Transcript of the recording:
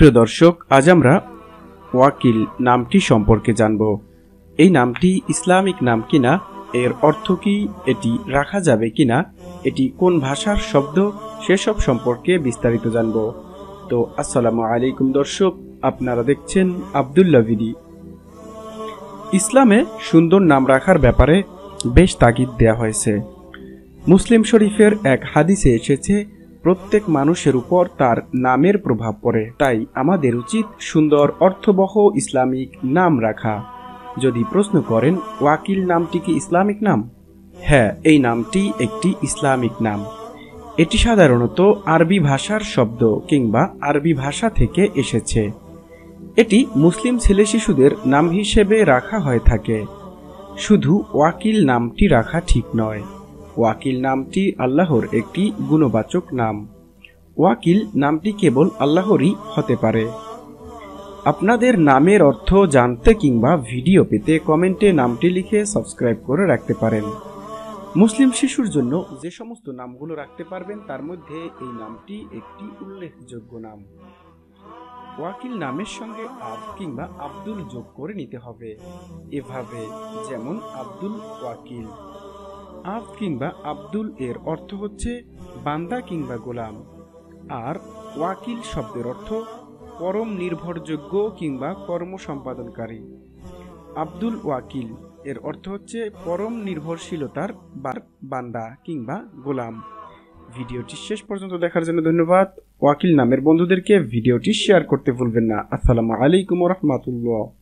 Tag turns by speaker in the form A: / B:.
A: প্রিয় দর্শক, আজ আমরা ওয়াকিল নামটি সম্পর্কে জানব। এই নামটি ইসলামিক নাম কিনা এর অর্থ কি? এটি রাখা যাবে কিনা এটি কোন ভাষার শব্দ? সেসব সম্পর্কে বিস্তারিত জানব। তো আসসালামু আলাইকুম দর্শক, আপনারা দেখছেন আবদুল্লা ভিডি। ইসলামে সুন্দর নাম রাখার ব্যাপারে বেশ তাগিদ দেয়া হয়েছে। মুসলিম শরীফের এক হাদিসে এসেছে প্রত্যেক মানুষের উপর তার নামের প্রভাব পড়ে, তাই আমাদের উচিত সুন্দর, অর্থবহ ইসলামিক নাম রাখা। যদি প্রশ্ন করেন, ওয়াকিল নামটি কি ইসলামিক নাম? হ্যাঁ এই নামটি একটি ইসলামিক নাম। এটি সাধারণত আরবি ভাষার শব্দ কিংবা আরবি ভাষা থেকে এসেছে। এটি মুসলিম ছেলে শিশুদের নাম হিসেবে রাখা হয়ে থাকে। শুধু ওয়াকিল নামটি রাখা ঠিক নয়। ওয়াকিল নামটি আল্লাহর একটি গুণবাচক নাম। ওয়াকিল নামটি কেবল আল্লাহরই হতে পারে। আপনাদের নামের অর্থ জানতে কিংবা ভিডিও পেতে কমেন্টে নামটি লিখে সাবস্ক্রাইব করে রাখতে পারেন। মুসলিম শিশুর জন্য যে সমস্ত নামগুলো রাখতে পারবেন, তার মধ্যে এই নামটি একটি উল্লেখযোগ্য নাম। ওয়াকিল নামের সঙ্গে আব কিংবা আব্দুল যোগ করে নিতে হবে। এভাবে যেমন আব্দুল ওয়াকিল। আব কিংবা আব্দুল এর অর্থ হচ্ছে বান্দা কিংবা গোলাম। আর ওয়াকিল শব্দের অর্থ পরম নির্ভরযোগ্য কিংবা কর্ম সম্পাদনকারী। আব্দুল ওয়াকিল এর অর্থ হচ্ছে পরম নির্ভরশীলতার বা- বান্দা কিংবা গোলাম। ভিডিওটি শেষ পর্যন্ত দেখার জন্য ধন্যবাদ। ওয়াকিল নামের বন্ধুদেরকে ভিডিওটি শেয়ার করতে ভুলবেন না। আসসালামু আলাইকুম রহমতুল্লাহ।